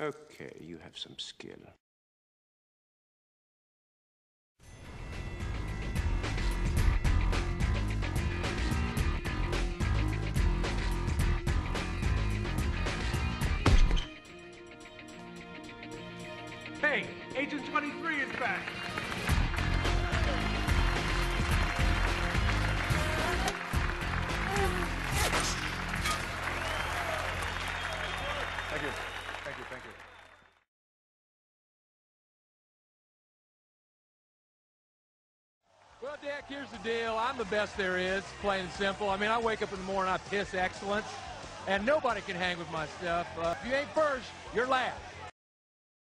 Okay, you have some skill. Hey, Agent 23 is back. Thank you. Thank you. Thank you. Well, Dick, here's the deal. I'm the best there is, plain and simple. I mean, I wake up in the morning, I piss excellence, and nobody can hang with my stuff. Uh, if you ain't first, you're last.